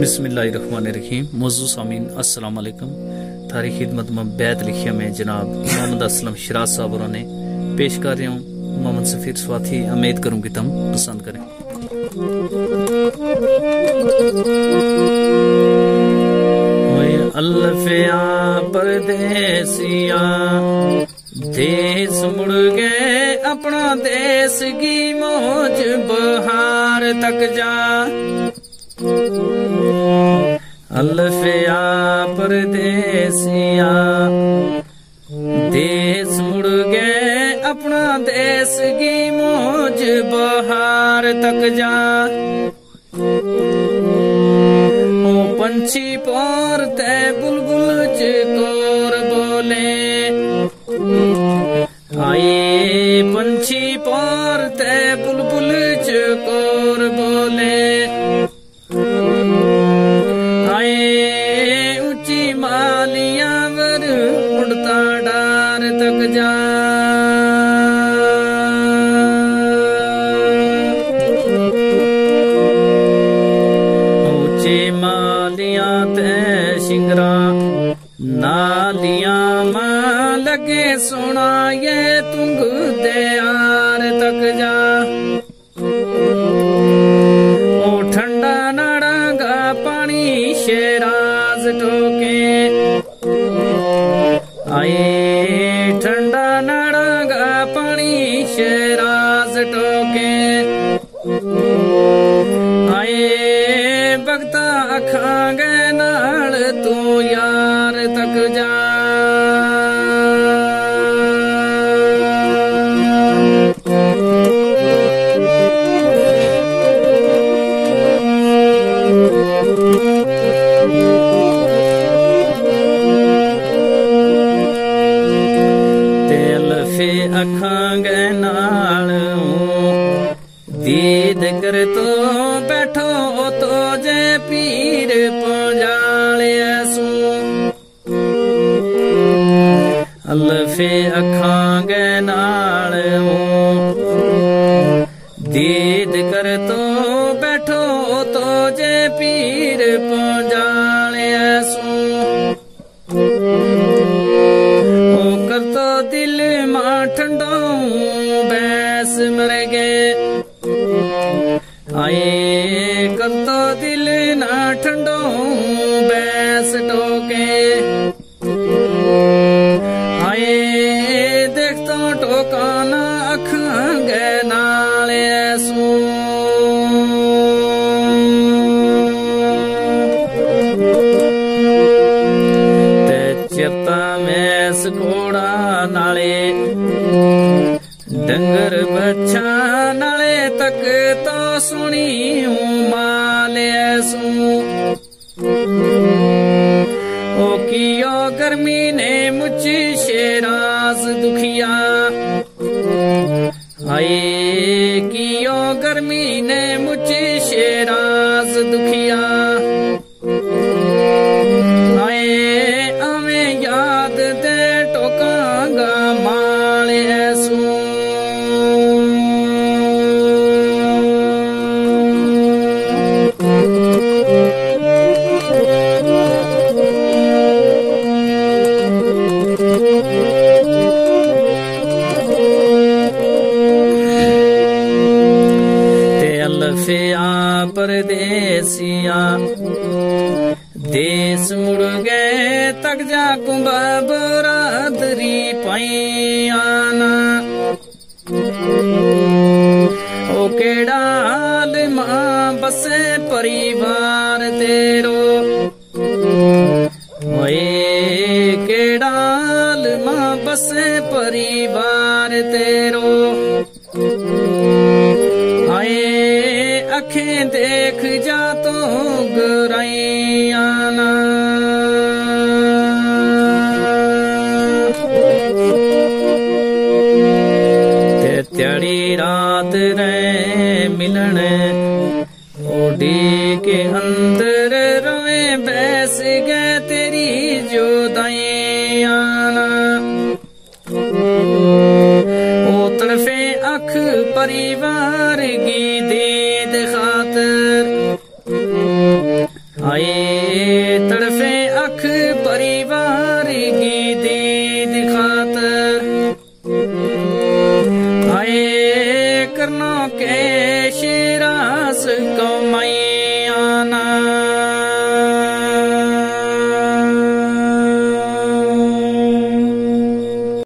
बिस्मिल्लाहिर्रहमानिर्रहीम। मौजू सामीन, अस्सलाम वालेकुम थारी खिदमत में बैत लिखिया में जनाब मोहम्मद असलम शराज साहब और ने पेश कर रहा हूँ। मोहम्मद सफीर स्वाथी, उम्मीद करूँ कि तुम पसंद करें। अल्फिया परदेसिया देश मुड़ गए अपना देश की मौज बहार तक जा। अल्फिया परदेसिया, देश मुड़ गए अपना देश की मौज बहार तक जा। पंछी पार ते बुलबुल चिकोर ਦੀਆਂ ਮਾਂ ਲਗੇ ਸੁਣਾਏ ਤੁੰਗ ਦੇ ਆਰ ਤੱਕ ਜਾ। ਉਹ ਠੰਡਾ ਨਾੜਾਂਗਾ ਪਾਣੀ ਸ਼ੇਰਾਜ਼ ਟੋਕੇ ਆਏ ਠੰਡਾ ਨਾੜਾਂਗਾ ਪਾਣੀ ਸ਼ੇਰਾਜ਼ ਟੋਕੇ ਆਏ ਭਗਤਾ ਅੱਖਾਂ ਗੇ ਨਾਲ ਤੂੰ ਯਾਰ ਤੱਕ ਜਾ। दीद कर तो बैठो तो जे पीर पंजाले सू अल्फे अखांगे नाल दीद कर तो बैठो तो जे पीर पंजाले सू कर तो दिल माँ ठंडो बैस मर गए मैस घोड़ा नाले डंगर बच्चा नाले तक तो सुनी माले ਸੂ। ओ ਕੀਓ गर्मी ने मुझ शेराज दुखिया अल्फिया परदेसिया, देश मुड़ गए तक जा कुंभा बरादरी पैयाना ओ केड़ा माँ बसे परिवार बसे परिवार तेरो। आए अखें देख जा तो गुराइयाना। त्याड़ी रात रे मिलन, ओडी के अंदर परिवार की दीद खातर। आए तड़फे अख परिवार की दीद खातर। आए करना के शेरास कमाई